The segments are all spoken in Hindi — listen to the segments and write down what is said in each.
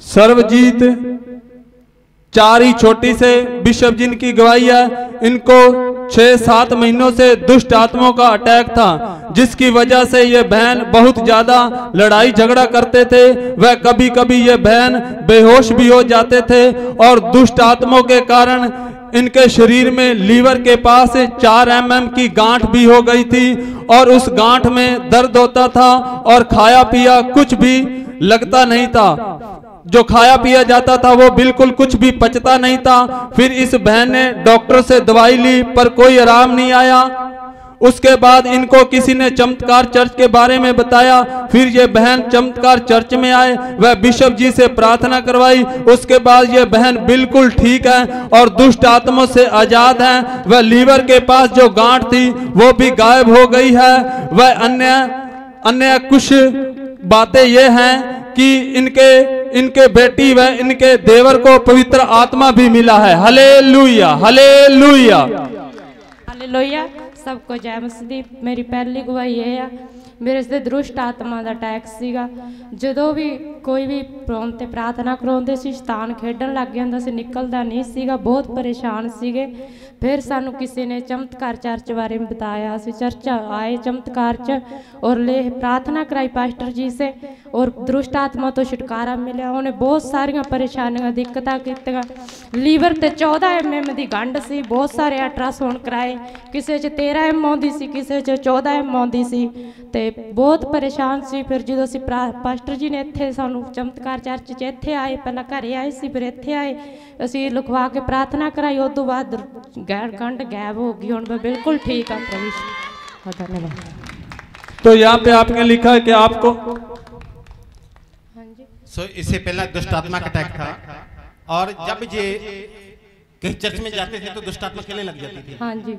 सर्वजीत, चार छोटी से बिशप जिनकी गवाही है, इनको छह सात महीनों से दुष्ट आत्माओं का अटैक था, जिसकी वजह से ये बहन बहुत ज़्यादा लड़ाई झगड़ा करते थे। वह कभी कभी ये बहन बेहोश भी हो जाते थे और दुष्ट आत्माओं के कारण इनके शरीर में लीवर के पास चार एमएम की गांठ भी हो गई थी और उस गांठ में दर्द होता था और खाया पिया कुछ भी लगता नहीं था। जो खाया पिया जाता था, वो बिल्कुल कुछ भी पचता नहीं था। फिर इस बहन ने डॉक्टर से दवाई ली, पर कोई आराम नहीं आया। उसके बाद इनको किसी ने चमत्कार चर्च के बारे में बताया। फिर ये बहन चमत्कार चर्च में आए, वह बिशप जी से प्रार्थना करवाई। उसके बाद ये बहन बिल्कुल ठीक है और दुष्ट आत्मों से आज़ाद है। वह लीवर के पास जो गांठ थी, वो भी गायब हो गई है। वह अन्य अन्य कुछ बातें ये हैं कि इनके इनके बेटी व इनके देवर को पवित्र आत्मा भी मिला है हले लुया हले लुया ਹਾਲੇਲੂਇਆ ਸਭ ਕੋ ਜੈ ਮਸੀਹ ਮੇਰੀ ਪਹਿਲੀ ਗਵਾਹੀ ਇਹ ਆ ਮੇਰੇ ਤੇ ਦ੍ਰਿਸ਼ਟ ਆਤਮਾ ਦਾ ਅਟੈਕ ਸੀਗਾ ਜਦੋਂ ਵੀ ਕੋਈ ਵੀ ਪ੍ਰੋਮ ਤੇ ਪ੍ਰਾਰਥਨਾ ਕਰਾਉਂਦੇ ਸੀ ਸ਼ੈਤਾਨ ਖੇਡਣ ਲੱਗ ਜਾਂਦਾ ਸੀ ਨਿਕਲਦਾ ਨਹੀਂ ਸੀਗਾ ਬਹੁਤ ਪਰੇਸ਼ਾਨ ਸੀਗੇ ਫਿਰ ਸਾਨੂੰ ਕਿਸੇ ਨੇ ਚਮਤਕਾਰ ਚਰਚ ਬਾਰੇ ਬਤਾਇਆ ਅਸੀਂ ਚਰਚ ਆਏ ਚਮਤਕਾਰ ਚ ਔਰ ਲੈ ਪ੍ਰਾਰਥਨਾ ਕਰਾਈ ਪਾਸਟਰ ਜੀ ਸੇ ਔਰ ਦ੍ਰਿਸ਼ਟ ਆਤਮਾ ਤੋਂ ਛੁਟਕਾਰਾ ਮਿਲਿਆ ਉਹਨੇ ਬਹੁਤ ਸਾਰੀਆਂ ਪਰੇਸ਼ਾਨੀਆਂ ਦਿੱਕਤਾਂ ਕੀਤੀਆਂ ਲੀਵਰ ਤੇ 14 ਐਮਐਮ ਦੀ ਗੰਢ ਸੀ ਬਹੁਤ ਸਾਰੇ ਅਲਟਰਾਸਾਊਂਡ ਕਰਾਏ ਕਿਸੇ 'ਚ 13 ਐਮ ਆਉਂਦੀ ਸੀ ਕਿਸੇ 'ਚ 14 ਐਮ ਆਉਂਦੀ ਸੀ ਤੇ ਬਹੁਤ ਪਰੇਸ਼ਾਨ ਸੀ ਫਿਰ ਜਦੋਂ ਅਸੀਂ ਪ੍ਰਾ- ਪਾਸਟਰ ਜੀ ਨੇ ਇੱਥੇ ਸਾਨੂੰ ਚਮਤਕਾਰ ਚਰਚ 'ਚ ਇੱਥੇ ਆਏ ਪਹਿਲਾਂ ਘਰੇ ਆਏ ਸੀ ਫਿਰ ਇੱਥੇ ਆਏ ਅਸੀਂ ਲਿਖਵਾ ਕੇ ਪ੍ਰਾਰਥਨਾ ਕਰਾਈ ਉਸ ਤੋਂ ਬਾਅਦ गैर कंठ गैब हो गयोन बिल्कुल ठीक है प्रवेश धन्यवाद। तो यहाँ पे आपने लिखा है कि आपको सो so, इससे पहला दुष्टात्मा का अटैक था। और जब ये कहीं चर्च में जाते थे तो दुष्टात्मा खेलने लग जाती थी। हाँ जी।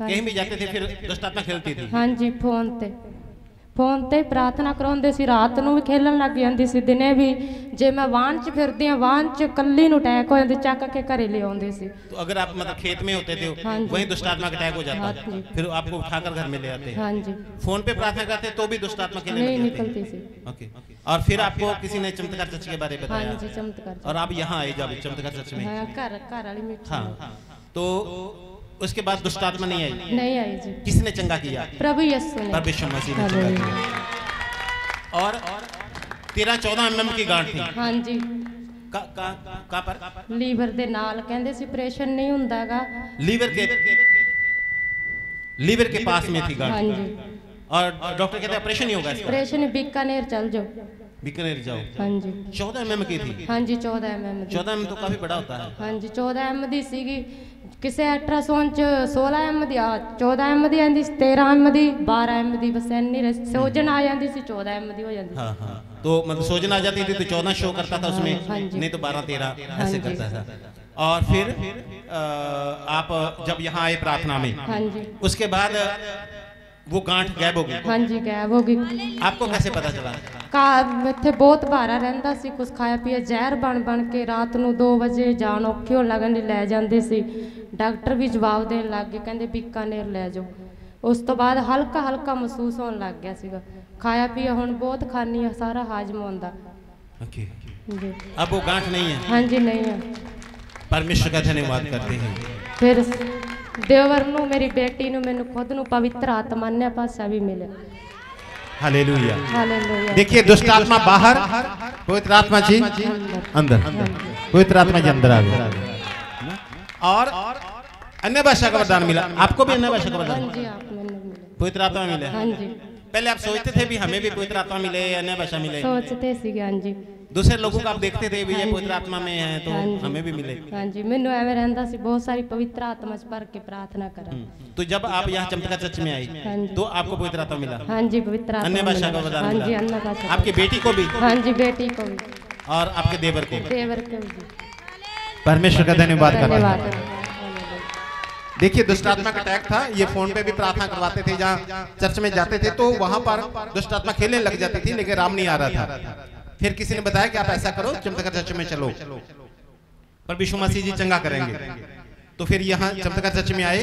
कहीं भी जाते थे फिर दुष्टात्मा खेलती थी। हाँ जी फ़ोन थे ਫੋਨ ਤੇ ਪ੍ਰਾਰਥਨਾ ਕਰਾਉਂਦੇ ਸੀ ਰਾਤ ਨੂੰ ਵੀ ਖੇਲਣ ਲੱਗ ਜਾਂਦੀ ਸੀ ਦਿਨੇ ਵੀ ਜੇ ਮੈਂ ਵਾਹਨ 'ਚ ਫਿਰਦੀ ਆ ਵਾਹਨ 'ਚ ਕੱਲੀ ਨੂੰ ਅਟੈਕ ਹੋ ਜਾਂਦੇ ਚੱਕ ਕੇ ਘਰੇ ਲੈ ਆਉਂਦੇ ਸੀ तो अगर आप मतलब खेत में होते थे हाँ जी। वहीं दुष्ट आत्मा का अटैक हो जाता हाँ है जी। फिर आपको उठाकर घर में ले आते हैं ਹਾਂਜੀ फोन पे प्रार्थना करते तो भी दुष्ट आत्मा खेलने नहीं लग जाते निकलती हैं। सी ओके और फिर आपको किसी ने चमत्कार चर्च के बारे में बताया ਹਾਂਜੀ ਚਮਤਕਾਰ और आप यहाँ आए जब चमत्कार चर्च में ਹਾਂ ਘਰ ਘਰ ਵਾਲੀ ਮਿੱਠੀ हाँ तो उसके बाद दुष्ट आत्मा नहीं आई ਨਹੀਂ ਆਈ ਜੀ किसने चंगा किया ਪ੍ਰਭु ਯਿਸੂ ਨੇ प्रभु यीशु मसीह ने चंगा ਹਾਲੇਲੂਇਆ। किया और तेरह चौदह एम की गांठ थी ਹਾਂਜੀ का, का, कहाँ पर ਲੀਵਰ ਦੇ ਨਾਲ ਕਹਿੰਦੇ ਸੀ ਆਪਰੇਸ਼ਨ नहीं ਹੁੰਦਾਗਾ लीवर के लीवर के पास में थी गांठ ਹਾਂਜੀ और डॉक्टर कहते हैं ऑपरेशन नहीं होगा इसका ਆਪਰੇਸ਼ਨ ਬੀਕਾਨੇਰ ਚੱਲ ਜਾਓ बीकानेर जाओ ਹਾਂਜੀ चौदह एम की थी ਹਾਂਜੀ 14 ਐਮਐਮ ਦੀ चौदह एम तो काफी बड़ा होता है ਹਾਂਜੀ 14 ਐਮ ਦੀ ਸੀਗੀ ਕਿਸੇ ਅਲਟਰਾਸਾਊਂਡ ਚ 16 ਐਮ ਦੀ ਆ 14 ਐਮ ਦੀ ਆਂਦੀ 13 ਐਮ ਦੀ 12 ਐਮ ਦੀ ਬਸ ਇੰਨੀ ਰਹਿ- ਸੋਜਨ ਆ ਜਾਂਦੀ ਸੀ 14 ਐਮ ਦੀ ਹੋ ਜਾਂਦੀ हाँ हाँ तो मतलब सोजन आ जाती थी तो चौदह शो करता था उसमें हाँ जी। नहीं तो बारह तेरह हाँ ऐसे जी। करता था और फिर अ, आप जब यहाँ आए प्रार्थना में ਹਾਂਜੀ उसके बाद वो गांठ गायब हो गई ਹਾਂਜੀ ਗਾਇਬ ਹੋ ਗਈ आपको कैसे पता चला ਕਾ ਇੱਥੇ ਬਹੁਤ ਭਾਰਾ ਰਹਿੰਦਾ ਸੀ ਕੁਛ ਖਾਇਆ ਪੀਆ ਜ਼ਹਿਰ ਬਣ ਬਣ ਕੇ ਰਾਤ ਨੂੰ 2 ਵਜੇ ਜਾਣ ਔਖੀ ਹੋਣ ਲੱਗਣ ਦੀ ਲੈ ਜਾਂਦੇ ਸੀ ਡਾਕਟਰ ਵੀ ਜਵਾਬ ਦੇਣ ਲੱਗ ਗਏ ਕਹਿੰਦੇ ਬੀਕਾਨੇਰ ਲੈ ਜਾਓ ਉਸ ਤੋਂ ਬਾਅਦ ਹਲਕਾ ਹਲਕਾ ਮਹਿਸੂਸ ਹੋਣ ਲੱਗ ਗਿਆ ਸੀਗਾ ਖਾਇਆ ਪੀਆ ਹੁਣ ਬਹੁਤ ਖਾਣੀ ਆ ਸਾਰਾ ਹਾਜ਼ਮ ਹੁੰਦਾ ओके ਜੀ अब वो गांठ नहीं है ਹਾਂਜੀ ਨਹੀਂ ਆ परमेश्वर का धन्यवाद करते हैं ਫਿਰ ਦੇਵਰ ਨੂੰ ਮੇਰੀ ਬੇਟੀ ਨੂੰ ਮੈਨੂੰ ਖੁਦ ਨੂੰ ਪਵਿੱਤਰ ਆਤਮਾ ਨੇ ਪਾਸਾ ਵੀ ਮਿਲਿਆ हालेलुया ਹਾਲੇਲੂਇਆ देखिए दुष्ट आत्मा बाहर पवित्र आत्मा जी अंदर पवित्र आत्मा जी अंदर आ गया और अन्य भाषा का वरदान मिला आपको भी अन्य भाषा का वरदान ਹਾਂਜੀ ਆਪ ਮੈਨੂੰ ਮਿਲੇ पवित्र आत्मा मिला ਹਾਂਜੀ पहले आप सोचते थे भी हमें भी पवित्र आत्मा मिले अन्य भाषा मिले ਸੋਚਦੇ ਸੀਗੇ ਹਾਂਜੀ दूसरे लोगों को आप देखते थे भी ये पवित्र आत्मा में है तो हाँ जी। हमें भी मिले ਹਾਂਜੀ ਮੈਨੂੰ ਐਵੇਂ ਰਹਿੰਦਾ ਸੀ ਬਹੁਤ ਸਾਰੀ ਪਵਿੱਤਰ ਆਤਮਾ ਚ ਭਰ ਕੇ ਪ੍ਰਾਰਥਨਾ ਕਰਾਂ तो जब आप यहाँ चमत्कार चर्च में आई हाँ जी। तो आपको पवित्र आत्मा मिला ਹਾਂਜੀ ਪਵਿੱਤਰ ਆਤਮਾ अन्य भाषा का ਮਿਲਾ। वरदान ਹਾਂਜੀ मिला अन्य भाषा आपकी बेटी को भी ਹਾਂਜੀ बेटी को भी और आपके देवर को देवर को भी परमेश्वर का धन्यवाद करते धन्यवाद हैं देखिए दुष्ट आत्मा का अटैक था, ये फ़ोन पे भी प्रार्थना करवाते थे, जहाँ चर्च में जाते थे तो वहाँ पर दुष्ट आत्मा खेलने लग जाती थी, लेकिन राम नहीं आ रहा था। फिर किसी ने बताया कि आप ऐसा करो, चमत्कार चर्च में चलो। पर विश्व मसीह जी चंगा करेंगे। तो फिर यहाँ चमत्कार चर्च में आए।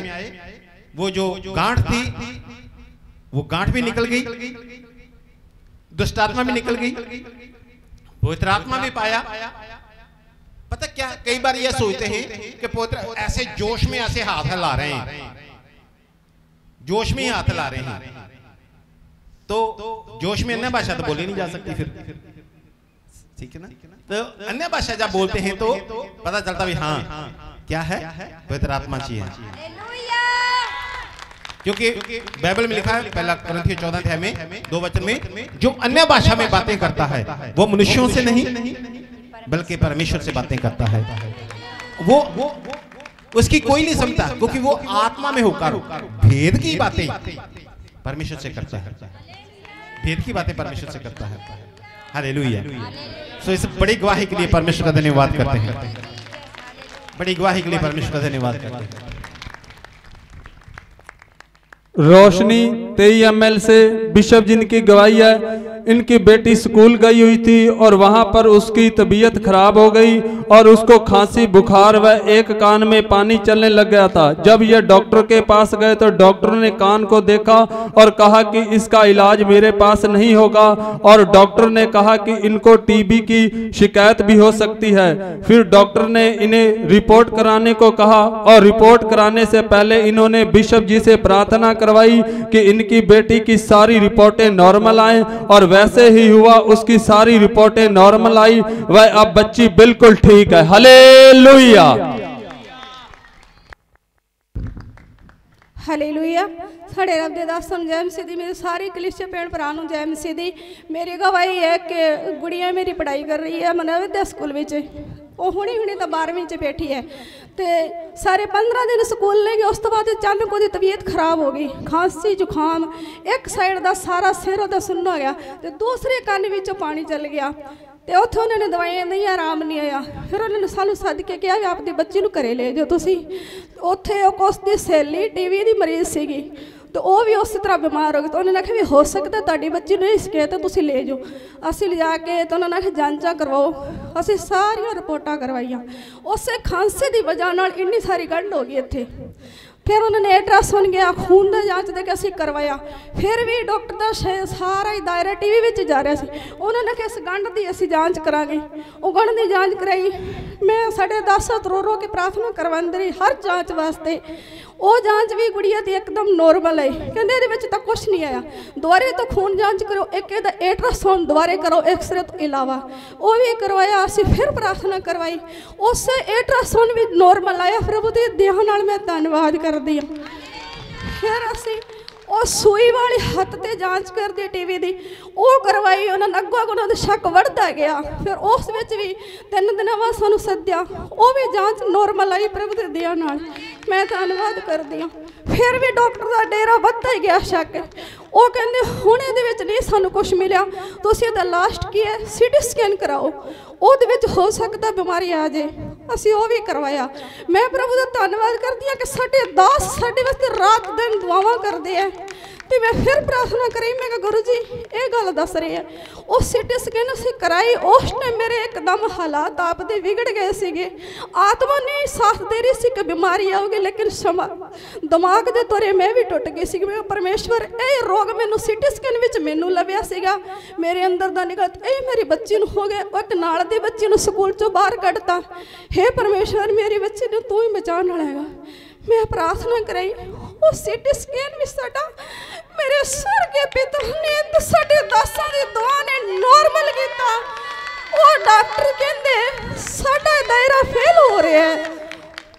वो जो गांठ थी, वो गांठ भी निकल गई। दुष्टात्मा भी निकल गई। पवित्र आत्मा भी पाया। पता क्या? कई बार ये सोचते हैं कि पवित्र ऐसे जोश में ऐसे हाथ हिला रहे हैं। जोश में ही हाथ हिला रहे हैं। तो जोश में अन्य भाषा तो बोली नहीं जा सकती फिर। ठीक है ना? तो अन्य भाषा जब बोलते हैं तो पता चलता भी हाँ क्या है? पवित्र आत्मा चाहिए। क्योंकि बाइबल में लिखा है पहला ग्रंथी चौदह अध्याय में दो वचन में जो अन्य भाषा में बातें करता है वो मनुष्यों से नहीं बल्कि परमेश्वर से बातें करता है। वो वो उसकी कोई नहीं समझता क्योंकि वो आत्मा में होकर भेद की बातें परमेश्वर से करता है। भेद की बातें परमेश्वर से करता है। हालेलुया। सो इस बड़ी गवाही के लिए परमेश्वर का धन्यवाद करते हैं। बड़ी गवाही के लिए परमेश्वर का धन्यवाद करते हैं। रोशनी तेई एम से बिशप जिनकी गवाही है इनकी बेटी स्कूल गई हुई थी और वहाँ पर उसकी तबीयत खराब हो गई और उसको खांसी, बुखार व एक कान में पानी चलने लग गया था। जब यह डॉक्टर के पास गए तो डॉक्टर ने कान को देखा और कहा कि इसका इलाज मेरे पास नहीं होगा और डॉक्टर ने कहा कि इनको टीबी की शिकायत भी हो सकती है। फिर डॉक्टर ने इन्हें रिपोर्ट कराने को कहा और रिपोर्ट कराने से पहले इन्होंने बिशप जी से प्रार्थना करवाई कि इनकी बेटी की सारी रिपोर्टें नॉर्मल आए और वैसे ही हुआ उसकी सारी रिपोर्टें नॉर्मल आई वह अब बच्ची बिल्कुल ठीक है हले ਹਾਲੇਲੂਇਆ ਸਾਡੇ ਰੱਬ ਦੇ ਦਾਸਾਂ ਨੂੰ ਜੈ ਮਸੀਹ ਦੀ ਮੇਰੇ ਸਾਰੇ ਕਲੀਸਿਆ ਭੈਣ ਭਰਾ ਨੂੰ ਜੈ ਮਸੀਹ ਦੀ ਮੇਰੀ ਗਵਾਹੀ ਹੈ ਕਿ ਗੁੜੀਆ ਮੇਰੀ ਪੜ੍ਹਾਈ ਕਰ ਰਹੀ ਹੈ ਮਨਵਿਦਿਆ ਸਕੂਲ ਵਿੱਚ ਉਹ ਹੁਣੇ ਹੁਣੇ ਤਾਂ 12ਵੀਂ ਚ ਬੈਠੀ ਹੈ। ਤੇ ਸਾਰੇ 15 ਦਿਨ ਸਕੂਲ ਲੈ ਗਏ, ਉਸ ਤੋਂ ਬਾਅਦ ਅਚਾਨਕ ਉਹਦੀ ਤਬੀਅਤ ਖਰਾਬ ਹੋ ਗਈ। ਖਾਂਸੀ, ਜ਼ੁਕਾਮ, ਇੱਕ ਸਾਈਡ ਦਾ ਸਾਰਾ ਸਿਰ ਉਹਦਾ ਸੁੰਨ ਹੋ ਗਿਆ ਤੇ ਦੂਸਰੇ ਕੰਨ ਵਿੱਚੋਂ ਪਾਣੀ ਚੱਲ ਗਿਆ। ਤੇ ਉੱਥੇ ਉਹਨਾਂ ਨੇ ਦਵਾਈਆਂ ਨਹੀਂ, ਆਰਾਮ ਨਹੀਂ ਆਇਆ। ਫਿਰ ਉਹਨਾਂ ਨੇ ਸਾਨੂੰ ਸੱਦ ਕੇ ਕਿਹਾ ਵੀ ਆਪਦੇ ਬੱਚੇ ਨੂੰ ਘਰੇ ਲੈ ਜਾਓ ਤੁਸੀਂ। ਉੱਥੇ ਉਹ ਕੁਛ ਦੀ ਸਹੇਲੀ ਟੀਵੀ ਦੀ ਮਰੀਜ਼ ਸੀਗੀ। ਤੇ ਉਹ ਵੀ ਉਸੇ ਤਰ੍ਹਾਂ ਬਿਮਾਰ ਹੋ ਗਏ ਤਾਂ ਉਹਨਾਂ ਨੇ ਆਖਿਆ ਵੀ ਹੋ ਸਕਦਾ ਤੁਹਾਡੀ ਬੱਚੀ ਨੂੰ ਇਹ ਸ਼ਿਕਾਇਤ ਹੈ ਤੁਸੀਂ ਲੈ ਜਾਓ। ਅਸੀਂ ਲਿਜਾ ਕੇ ਤਾਂ ਉਹਨਾਂ ਨੇ ਆਖਿਆ, ਜਾਂਚਾਂ ਕਰਵਾਓ। ਅਸੀਂ ਸਾਰੀਆਂ ਰਿਪੋਰਟਾਂ ਕਰਵਾਈਆਂ। ਉਸੇ ਖਾਂਸੇ ਦੀ ਵਜ੍ਹਾ ਨਾਲ ਇੰਨੀ ਸਾਰੀ ਗੰਢ ਹੋ ਗਈ ਇੱਥੇ। ਫਿਰ ਉਹਨਾਂ ਨੇ ਅਲਟਰਾਸਾਊਂਡ ਗਿਆ, ਖੂਨ ਦਾ ਜਾਂਚ ਦੇ ਕੇ ਅਸੀਂ ਕਰਵਾਇਆ। ਫਿਰ ਵੀ ਡਾਕਟਰ ਦਾ ਸ਼ੇ- ਸਾਰਾ ਹੀ ਦਾਇਰਾ ਟੀਵੀ ਵਿੱਚ ਜਾ ਰਿਹਾ ਸੀ। ਉਹਨਾਂ ਨੇ ਕਿ ਇਸ ਗੰਢ ਦੀ ਅਸੀਂ ਜਾਂਚ ਕਰਾਂਗੇ। ਉਹ ਗੰਢ ਦੀ ਜਾਂਚ ਕਰਾਈ। ਮੈਂ ਸਾਡੇ 10 ਹੱਥ ਰੋ ਰੋ ਕੇ ਪ੍ਰਾਰਥਨਾ ਕਰਵਾਉਂਦੀ ਰਹੀ, ਹਰ ਜਾਂਚ ਵਾਸਤੇ। ਉਹ ਜਾਂਚ ਵੀ ਗੁੜੀਆ ਦੀ ਇੱਕਦਮ ਨੋਰਮਲ ਹੈ ਕਹਿੰਦੇ ਇਹਦੇ ਵਿੱਚ ਤਾਂ ਕੁਝ ਨਹੀਂ ਆਇਆ। ਦੁਬਾਰੇ ਤੋਂ ਖੂਨ ਜਾਂਚ ਕਰੋ, ਇੱਕ ਇਹਦਾ ਅਲਟਰਾਸਾਊਂਡ ਦੁਬਾਰੇ ਕਰੋ ਐਕਸਰੇ ਤੋਂ ਇਲਾਵਾ। ਉਹ ਵੀ ਕਰਵਾਇਆ, ਅਸੀਂ ਫਿਰ ਪ੍ਰਾਰਥਨਾ ਕਰਵਾਈ। ਉਸ ਅਲਟਰਾਸਾਊਂਡ ਵੀ ਨੋਰਮਲ ਆਇਆ। ਪ੍ਰਭੂ ਦੇ ਦੇਹ ਨਾਲ ਮੈਂ ਧੰਨਵਾਦ ਕਰਦੀ ਹਾਂ। ਫਿਰ ਅਸੀਂ ਉਹ ਸੂਈ ਵਾਲੀ ਹੱਥ ਤੇ ਜਾਂਚ ਕਰਦੀ ਟੀਵੀ ਦੀ। ਉਹ ਕਰਵਾਈ, ਉਹਨਾਂ ਨੇ ਅੱਗੋਂ ਅੱਗੋਂ ਉਹਨਾਂ ਦਾ ਸ਼ੱਕ ਵੱਧਦਾ ਗਿਆ। ਫਿਰ ਉਸ ਵਿੱਚ ਵੀ ਤਿੰਨ ਦਿਨਾਂ ਬਾਅਦ ਸਾਨੂੰ ਸੱਦਿਆ। ਉਹ ਵੀ ਜਾਂਚ ਨੋਰਮਲ ਆਈ ਪ੍ਰਭੂ ਦੇ ਦਇਆ ਨਾਲ। ਮੈਂ ਧੰਨਵਾਦ ਕਰਦੀ ਹਾਂ। ਫਿਰ ਵੀ ਡਾਕਟਰ ਦਾ ਡੇਰਾ ਵੱਧਦਾ ਹੀ ਗਿਆ ਸ਼ੱਕ। ਉਹ ਕਹਿੰਦੇ, ਹੁਣ ਇਹਦੇ ਵਿੱਚ ਨਹੀਂ ਸਾਨੂੰ ਕੁਝ ਮਿਲਿਆ। ਤੁਸੀਂ ਇਹਦਾ ਲਾਸਟ ਕੀ ਹੈ? ਸੀਟੀ ਸਕੈਨ ਕਰਾਓ। ਉਹਦੇ ਵਿੱਚ ਹੋ ਸਕਦਾ ਬਿਮਾਰੀ ਆ ਜੇ। ਅਸੀਂ ਉਹ ਵੀ ਕਰਵਾਇਆ। ਮੈਂ ਪ੍ਰਭੂ ਦਾ ਧੰਨਵਾਦ ਕਰਦੀ ਹਾਂ ਕਿ ਸਾਡੇ ਦਾਸ ਸਾਡੇ ਵਾਸਤੇ ਰਾਤ ਦਿਨ ਦੁਆਵਾਂ ਕਰਦੇ ਆ। ਤੇ ਮੈਂ ਫਿਰ ਪ੍ਰਾਰਥਨਾ ਕਰੀ, ਮੈਂ ਕਿਹਾ ਗੁਰੂ ਜੀ, ਇਹ ਗੱਲ ਦੱਸ ਰਹੇ ਆ। ਉਹ ਸੀਟੀ ਸਕੈਨ ਅਸੀਂ ਕਰਾਈ, ਉਸ ਟਾਈਮ ਮੇਰੇ ਇੱਕਦਮ ਹਾਲਾਤ ਆਪ ਦੇ ਵਿਗੜ ਗਏ ਸੀਗੇ। ਆਤਮਾ ਨੇ ਸਾਥ ਦੇ ਰਹੀ ਸੀ ਕਿ ਬਿਮਾਰੀ ਆਉਗੀ ਲੇਕਿਨ ਸਮਾ, ਦਿਮਾਗ ਦੇ ਤੋਰੇ ਮੈਂ ਵੀ ਟੁੱਟ ਗਈ ਸੀ ਮੈਂ ਪਰਮੇਸ਼ਵਰ, ਇਹ ਰੋਗ ਮੈਨੂੰ ਸੀਟੀ ਸਕੈਨ ਵਿੱਚ ਮੈਨੂੰ ਲੱਭਿਆ ਸੀਗਾ। ਮੇਰੇ ਅੰਦਰ ਦਾ ਨਿਕਲ, ਇਹ ਮੇਰੀ ਬੱਚੀ ਨੂੰ ਹੋ ਗਿਆ। ਉਹ ਇੱਕ ਨਾਲ ਦੀ ਬੱਚੀ ਨੂੰ ਸਕੂਲ ਚੋਂ ਬਾਹਰ ਕੱਢਤਾ। ਹੇ ਪਰਮੇਸ਼ਵਰ, ਮੇਰੀ ਬੱਚੇ ਨੂੰ ਤੂੰ ਹੀ ਬਚਾਉਣ ਵਾਲਾ ਹੈਗਾ। ਮੈਂ ਪ੍ਰਾਰਥਨਾ ਕਰਾਈ, ਉਹ ਸੀਟੀ ਸਕੈਨ ਵੀ ਸਾਡਾ, ਮੇਰੇ ਸਵਰਗੇ ਪਿਤਾ ਨੇ ਤੇ ਸਾਡੇ ਦਾਸਾਂ ਦੀ ਦੁਆ ਨੇ ਨਾਰਮਲ ਕੀਤਾ। ਉਹ ਡਾਕਟਰ ਕਹਿੰਦੇ, ਸਾਡਾ ਦਾਇਰਾ ਫੇਲ ਹੋ ਰਿਹਾ ਹੈ।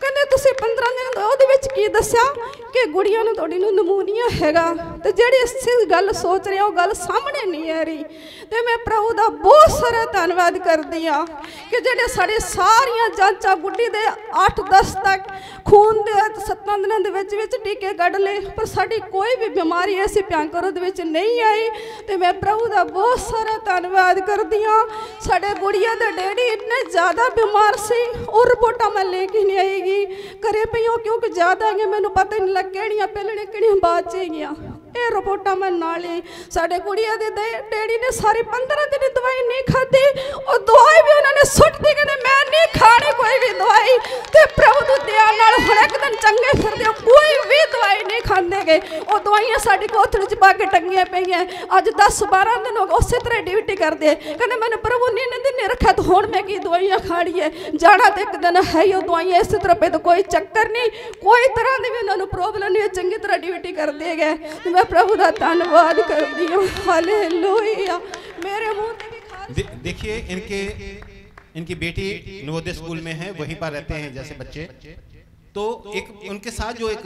ਕਹਿੰਦੇ, ਤੁਸੀਂ 15 ਦਿਨ ਉਹਦੇ ਵਿੱਚ ਕੀ ਦੱਸਿਆ? ਕਿ ਗੁੜੀਆਂ ਨੂੰ ਤੁਹਾਡੀ ਨੂੰ ਨਮੂਨੀਆ ਹੈਗਾ ਤੇ ਜਿਹੜੀ ਇਸ ਗੱਲ ਸੋਚ ਰਹੇ ਉਹ ਗੱਲ ਸਾਹਮਣੇ ਨਹੀਂ ਆ ਰਹੀ। ਤੇ ਮੈਂ ਪ੍ਰਭੂ ਦਾ ਬਹੁਤ ਸਾਰਾ ਧੰਨਵਾਦ ਕਰਦੀ ਆ ਕਿ ਜਿਹੜੇ ਸਾਡੇ ਸਾਰੀਆਂ ਜਾਂਚਾਂ ਗੁੱਡੀ ਦੇ 8-10 ਤੱਕ ਖੂਨ ਦੇ 7 ਦਿਨਾਂ ਦੇ ਵਿੱਚ ਵਿੱਚ ਟੀਕੇ ਕੱਢ ਲਏ, ਪਰ ਸਾਡੀ ਕੋਈ ਵੀ ਬਿਮਾਰੀ ਐਸੀ ਭਿਆਨਕ ਦੇ ਵਿੱਚ ਨਹੀਂ ਆਈ ਤੇ ਮੈਂ ਪ੍ਰਭੂ ਦਾ ਬਹੁਤ ਸਾਰਾ ਧੰਨਵਾਦ ਕਰਦੀ ਆ ਸਾਡੇ ਗੁੜੀਆ ਦੇ ਡੈਡੀ ਇੰਨੇ ਜ਼ਿਆਦਾ ਬਿਮਾਰ ਸੀ ਉਹ ਰਿਪੋਰਟਾਂ ਮੈਂ ਲੈ ਕੇ ਨਹੀਂ ਆਏਗੀ ਘਰੇ ਪਈਓ ਕਿਉਂਕਿ ਜ਼ਿਆਦਾ ਆ ਮੈਨੂੰ ਪਤਾ ਹੀ ਨਹੀਂ ਲੱਗ ਕਿਹੜੀਆਂ ਪਹਿਲਣੇ, ਕਿਹੜੀਆਂ ਬਾਅਦ ਚ ਹੈਗੀਆਂ। ਇਹ ਰਿਪੋਰਟਾਂ ਮੈਂ ਨਾਲ ਹੀ ਸਾਡੇ ਕੁੜੀਆਂ ਦੇ ਡੇ- ਡੈਡੀ ਨੇ ਸਾਰੀ 15 ਦਿਨ ਦਵਾਈ ਨਹੀਂ ਖਾਧੀ। ਉਹ ਦਵਾਈ ਵੀ ਉਹਨਾਂ ਨੇ ਸੁੱਟਦੀ ਕਹਿੰਦੇ ਮੈਂ ਨਹੀਂ ਖਾਣੀ ਕੋਈ ਵੀ ਦਵਾਈ। ਤੇ ਪ੍ਰਭੂ ਦੀ ਦਇਆ ਨਾਲ ਹੁਣ ਇੱਕ ਦਿਨ ਚੰਗੇ ਫਿਰਦੇ ਕੋਈ ਵੀ ਦਵਾਈ ਨਹੀਂ ਖਾਂਦੇਗੇ ਉਹ ਦਵਾਈਆਂ ਸਾਡੀ ਕੋਥੜੀ 'ਚ ਪਾ ਕੇ ਟੰਗੀਆਂ ਪਈਆਂ। ਅੱਜ 10 12 ਦਿਨ ਹੋ ਗਏ ਉਸੇ ਤਰ੍ਹਾਂ ਡਿਊਟੀ ਕਰਦੇ ਕਹਿੰਦੇ ਮੈਨੂੰ ਪ੍ਰਭੂ ਨੇ ਇਹਨਾਂ ਦਿਨ ਰੱਖਿਆ ਤੇ ਹੁਣ ਮੈਂ ਕੀ ਦਵਾਈਆਂ ਖਾਣੀ ਹੈ ਜਾਣਾ ਤੇ ਇੱਕ ਦਿਨ ਹੈ ਹੀ ਉਹ ਦਵਾਈਆਂ, ਇਸੇ ਤਰ੍ਹਾਂ ਪਏ ਤਾਂ ਕੋਈ ਚੱਕਰ ਨਹੀਂ। ਕੋਈ ਤਰ੍ਹਾਂ ਦੀ ਵੀ ਉਹਨਾਂ ਨੂੰ ਪ੍ਰੋਬਲਮ ਨਹੀਂ ਚੰਗੀ ਤਰ੍ਹਾਂ ਡਿਊਟੀ ਕਰਦੇ ਗਏ ਮੈਂ ਪ੍ਰਭੂ ਦਾ ਧੰਨਵਾਦ ਕਰਦੀ ਹਾਂ ਹਾਲੇਲੂਇਆ ਮੇਰੇ ਮੂੰਹ ਤੇ ਵੀ ਖਾਸ दे, देखिए इनके इनकी बेटी नवोदय स्कूल में है वहीं पर रहते हैं जैसे बच्चे तो एक उनके साथ जो एक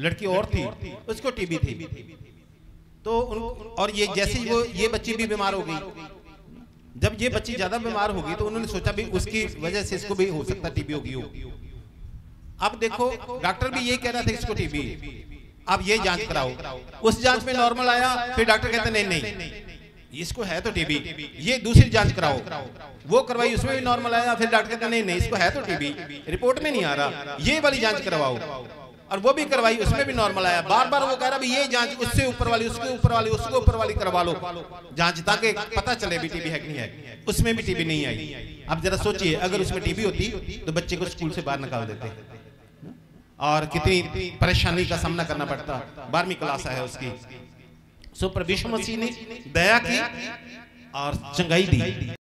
लड़की और थी उसको टीबी थी तो उन, और ये जैसे ही वो ये बच्ची भी बीमार हो गई जब ये बच्ची ज्यादा बीमार होगी तो उन्होंने सोचा भी उसकी वजह से इसको भी हो सकता टीबी होगी हो अब देखो डॉक्टर भी ये कह रहा था इसको टीबी अब ये जाँच कराओ। उस जाँच में नॉर्मल आया, फिर डॉक्टर कहते नहीं नहीं इसको है तो टीबी ये दूसरी जाँच कराओ। वो करवाई, उसमें भी नॉर्मल आया, फिर डॉक्टर कहते नहीं नहीं, इसको है तो टीबी रिपोर्ट में नहीं आ रहा। ये वाली जाँच करवाओ। और वो भी करवाई, उसमें भी नॉर्मल आया। बार बार वो कह रहा ये जाँच, उससे ऊपर वाली, उसके ऊपर वाली, उसके ऊपर वाली करवा लो। जाँच ताकि पता चले भी टीबी है कि नहीं है। उसमें भी टीबी नहीं आई। अब जरा सोचिए, अगर उसमें टीबी होती तो बच्चे को स्कूल से बाहर निकाल देते। और कितनी परेशानी का सामना करना पड़ता। बारहवीं क्लास है उसकी। सो प्रभु मसीह ने दया की और चंगाई दी।